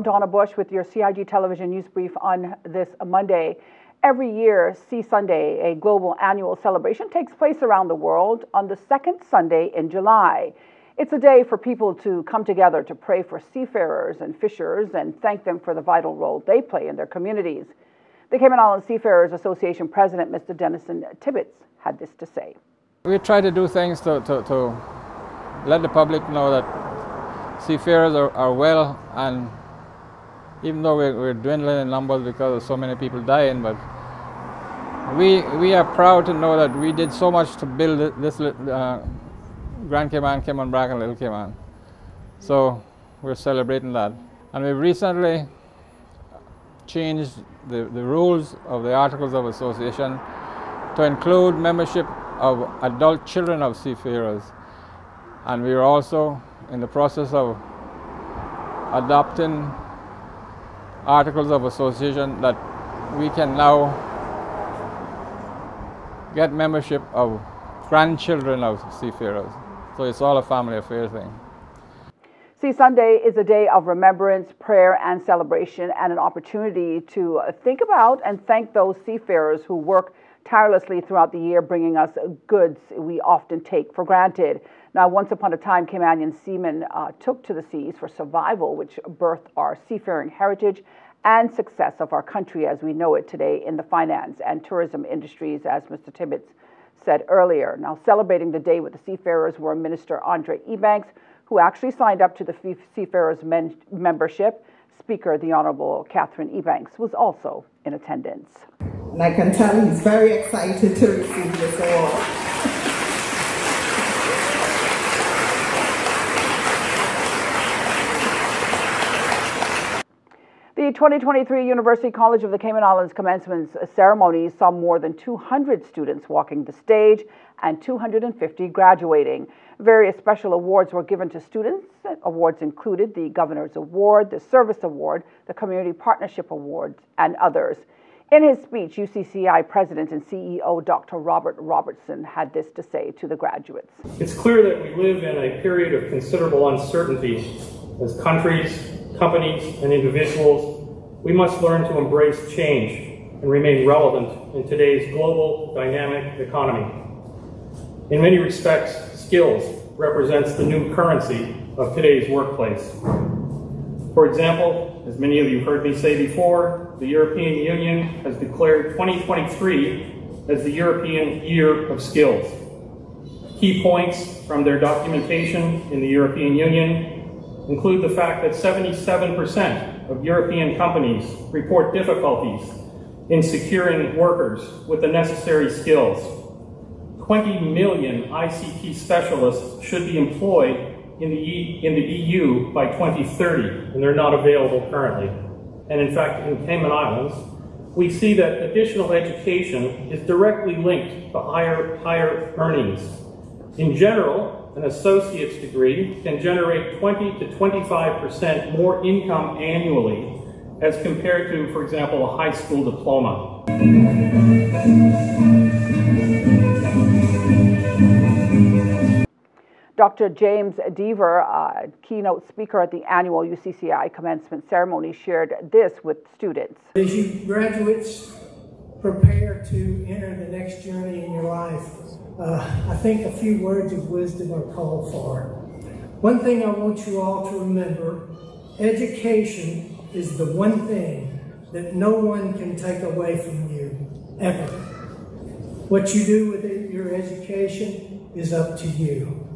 I'm Donna Bush with your CIG Television News Brief on this Monday. Every year, Sea Sunday, a global annual celebration, takes place around the world on the second Sunday in July. It's a day for people to come together to pray for seafarers and fishers and thank them for the vital role they play in their communities. The Cayman Islands Seafarers Association President, Mr. Dennison Tibbetts, had this to say. We try to do things to, to, to let the public know that seafarers are, are well and even though we're, we're, dwindling in numbers because of so many people dying, but we, we are proud to know that we did so much to build this uh, Grand Cayman, Cayman Brac, and Little Cayman. So we're celebrating that. And we've recently changed the, the rules of the Articles of Association to include membership of adult children of seafarers. And we are also in the process of adopting articles of association that we can now get membership of grandchildren of seafarers. So it's all a family affair thing. Sea Sunday is a day of remembrance, prayer, and celebration, and an opportunity to think about and thank those seafarers who work tirelessly throughout the year, bringing us goods we often take for granted. Now, once upon a time, Caymanian seamen uh, took to the seas for survival, which birthed our seafaring heritage and success of our country as we know it today in the finance and tourism industries, as Mr. Tibbetts said earlier. Now, celebrating the day with the seafarers were Minister Andre Ebanks, who actually signed up to the Seafarers membership. Speaker, the Honorable Catherine Ebanks, was also in attendance. And I can tell he's very excited to receive this award. The 2023 University College of the Cayman Islands commencement ceremony saw more than 200 students walking the stage and 250 graduating. Various special awards were given to students. Awards included the Governor's Award, the Service Award, the Community Partnership Award, and others. In his speech, UCCI President and CEO Dr. Robert Robertson had this to say to the graduates. It's clear that we live in a period of considerable uncertainty as countries, companies, and individuals we must learn to embrace change and remain relevant in today's global dynamic economy. In many respects, skills represents the new currency of today's workplace. For example, as many of you heard me say before, the European Union has declared 2023 as the European Year of Skills. Key points from their documentation in the European Union include the fact that 77% of European companies report difficulties in securing workers with the necessary skills. 20 million ICT specialists should be employed in the, e in the EU by 2030, and they're not available currently. And in fact, in Cayman Islands, we see that additional education is directly linked to higher, higher earnings. In general, an associate's degree can generate 20 to 25% more income annually as compared to, for example, a high school diploma. Dr. James Deaver, uh, keynote speaker at the annual UCCI commencement ceremony, shared this with students. As you graduates prepare to enter the next journey in your life, uh, I think a few words of wisdom are called for. One thing I want you all to remember education is the one thing that no one can take away from you, ever. What you do with it, your education is up to you.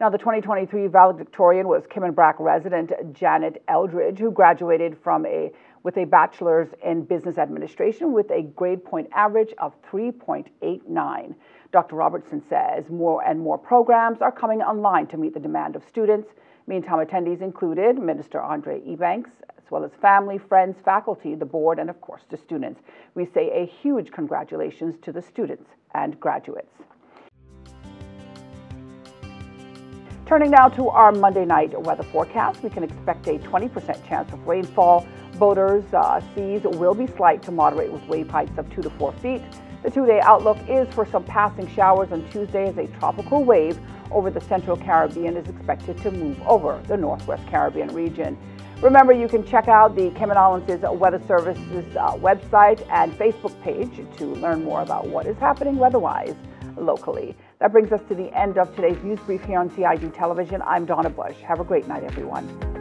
Now, the 2023 valedictorian was Cayman Brac resident Janet Eldridge, who graduated from a with a bachelor's in business administration with a grade point average of 3.89. Dr. Robertson says more and more programs are coming online to meet the demand of students. Meantime, attendees included Minister Andre Ebanks, as well as family, friends, faculty, the board, and of course the students. We say a huge congratulations to the students and graduates. Turning now to our Monday night weather forecast, we can expect a 20% chance of rainfall. Boaters' uh, seas will be slight to moderate with wave heights of 2 to 4 feet. The two day outlook is for some passing showers on Tuesday as a tropical wave over the central Caribbean is expected to move over the northwest Caribbean region. Remember, you can check out the Cayman Islands Weather Services uh, website and Facebook page to learn more about what is happening weather-wise locally. That brings us to the end of today's news brief here on CIG Television. I'm Donna Bush. Have a great night, everyone.